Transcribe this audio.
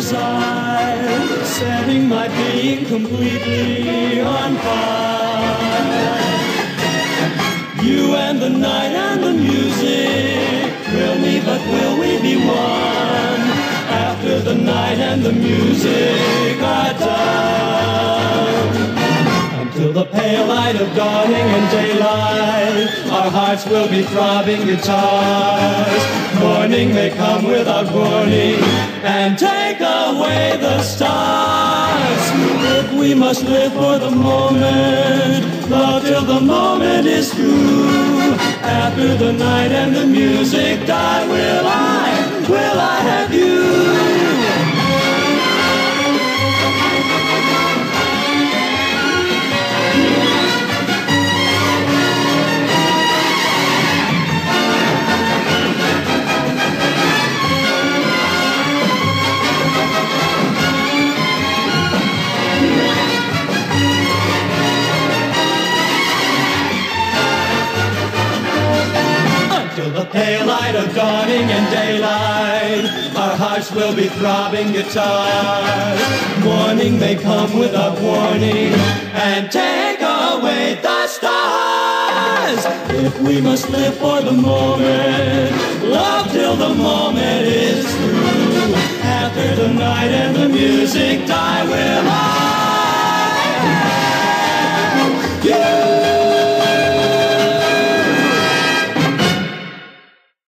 setting my being completely on fire. You and the night and the music thrill me, but will we be one after the night and the music are done? Until the pale light of dawning and daylight, our hearts will be throbbing guitars. Morning may come without warning and take away the stars. If we must live for the moment, love till the moment is through. After the night and the music die, will I, Until the pale light of dawning and daylight, our hearts will be throbbing guitars. Morning may come without warning and take away the stars. If we must live for the moment, love till the moment is through. After the night and the music die, will I?